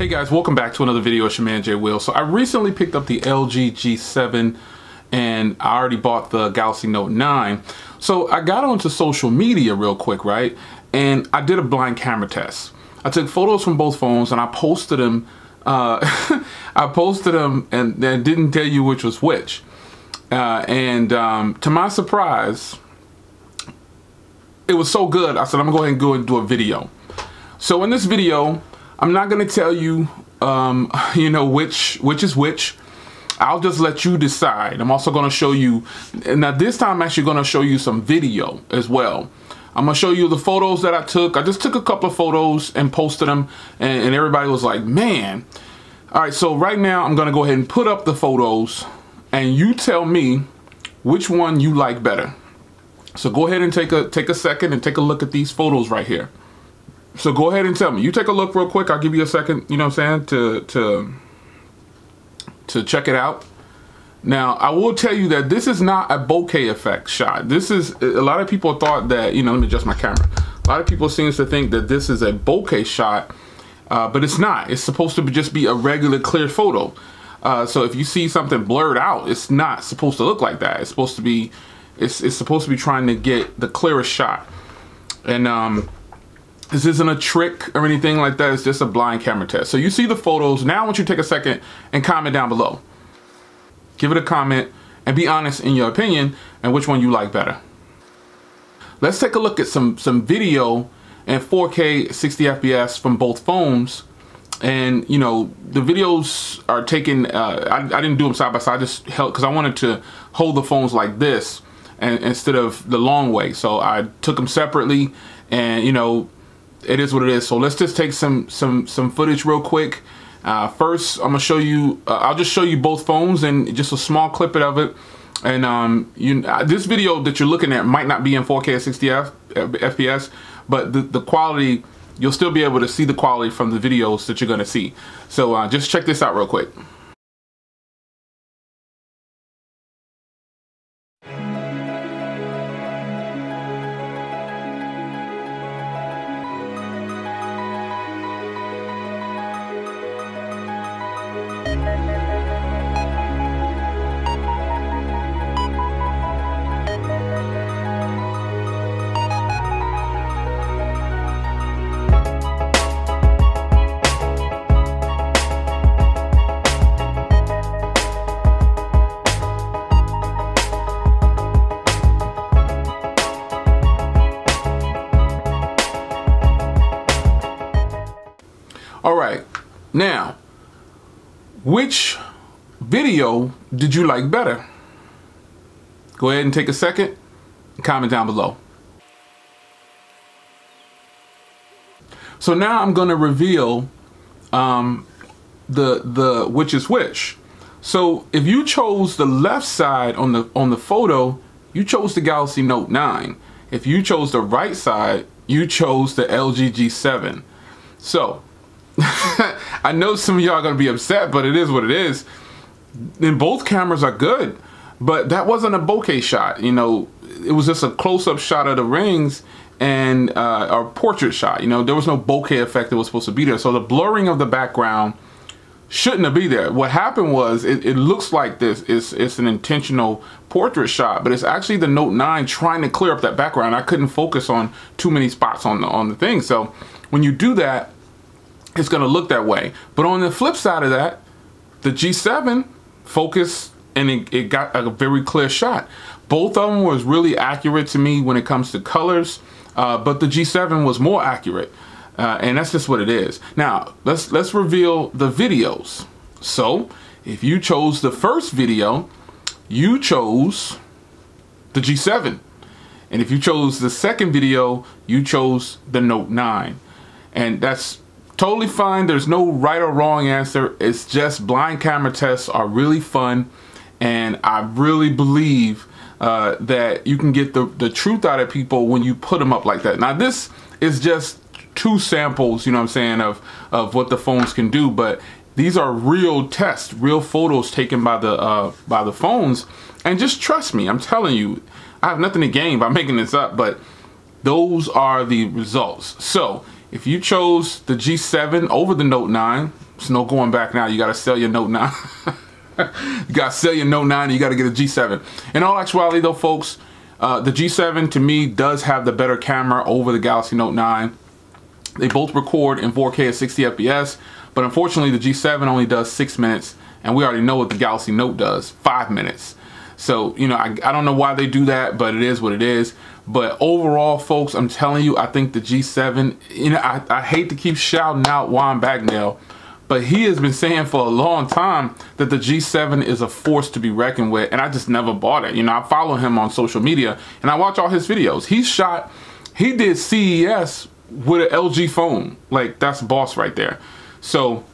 Hey guys, welcome back to another video. It's your Jay Will. So I recently picked up the LG G7 and I already bought the Galaxy Note 9. So I got onto social media real quick, right? And I did a blind camera test. I took photos from both phones and I posted them. Uh, I posted them and, and didn't tell you which was which. Uh, and um, to my surprise, it was so good. I said, I'm gonna go ahead and go and do a video. So in this video, I'm not gonna tell you, um, you know, which which is which. I'll just let you decide. I'm also gonna show you, now this time I'm actually gonna show you some video as well. I'm gonna show you the photos that I took. I just took a couple of photos and posted them and, and everybody was like, man. All right, so right now I'm gonna go ahead and put up the photos and you tell me which one you like better. So go ahead and take a take a second and take a look at these photos right here. So go ahead and tell me. You take a look real quick. I'll give you a second, you know what I'm saying, to to to check it out. Now, I will tell you that this is not a bokeh effect shot. This is a lot of people thought that, you know, let me adjust my camera. A lot of people seems to think that this is a bokeh shot, uh, but it's not. It's supposed to just be a regular clear photo. Uh, so if you see something blurred out, it's not supposed to look like that. It's supposed to be, it's, it's supposed to be trying to get the clearest shot. And um, this isn't a trick or anything like that. It's just a blind camera test. So you see the photos. Now I want you to take a second and comment down below. Give it a comment and be honest in your opinion and which one you like better. Let's take a look at some, some video in 4K 60 FPS from both phones and you know the videos are taken uh, I, I, didn't do them side by side I just held because I wanted to hold the phones like this and instead of the long way so I took them separately and you know it is what it is so let's just take some some some footage real quick uh, first I'm gonna show you uh, I'll just show you both phones and just a small clip of it and um, you uh, this video that you're looking at might not be in 4K 60 F, FPS but the, the quality you'll still be able to see the quality from the videos that you're to see. So uh, just check this out real quick. All right, now, which video did you like better? Go ahead and take a second and comment down below. So now I'm gonna reveal um, the the which is which. So if you chose the left side on the on the photo, you chose the Galaxy Note 9. If you chose the right side, you chose the LG G7. So I know some of y'all are gonna be upset, but it is what it is. And both cameras are good, but that wasn't a bokeh shot. You know, it was just a close-up shot of the rings and uh, a portrait shot. You know, there was no bokeh effect that was supposed to be there. So the blurring of the background shouldn't have been there. What happened was it, it looks like this is it's an intentional portrait shot, but it's actually the Note 9 trying to clear up that background. I couldn't focus on too many spots on the on the thing. So when you do that, it's going to look that way. But on the flip side of that, the G7 focused and it, it, got a very clear shot. Both of them was really accurate to me when it comes to colors, uh, but the G7 was more accurate. Uh, and that's just what it is. Now, let's let's reveal the videos. So, if you chose the first video, you chose the G7. And if you chose the second video, you chose the Note 9. And that's totally fine. There's no right or wrong answer. It's just blind camera tests are really fun. And I really believe uh, that you can get the, the truth out of people when you put them up like that. Now this is just two samples, you know what I'm saying, of, of what the phones can do. But these are real tests, real photos taken by the uh, by the phones. And just trust me, I'm telling you, I have nothing to gain by making this up, but those are the results. So if you chose the G7 over the Note 9, it's no going back now. You got to sell your Note 9. you got to sell your Note 9 and you got to get a G7. In all actuality though, folks, uh, the G7 to me does have the better camera over the Galaxy Note 9. They both record in 4K at 60 FPS, but unfortunately the G7 only does six minutes, and we already know what the Galaxy Note does, five minutes. So, you know, I, I don't know why they do that, but it is what it is. But overall, folks, I'm telling you, I think the G7, you know, I, I hate to keep shouting out Juan Bagnell, but he has been saying for a long time that the G7 is a force to be reckoned with, and I just never bought it. You know, I follow him on social media, and I watch all his videos. He shot, he did CES with an LG phone. Like, that's boss right there. So,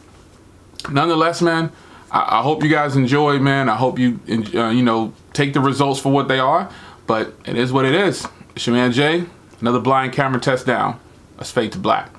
nonetheless, man, I, I hope you guys enjoy, man. I hope you, uh, you know, take the results for what they are, but it is what it is. It's J, another blind camera test down. Let's fade to black.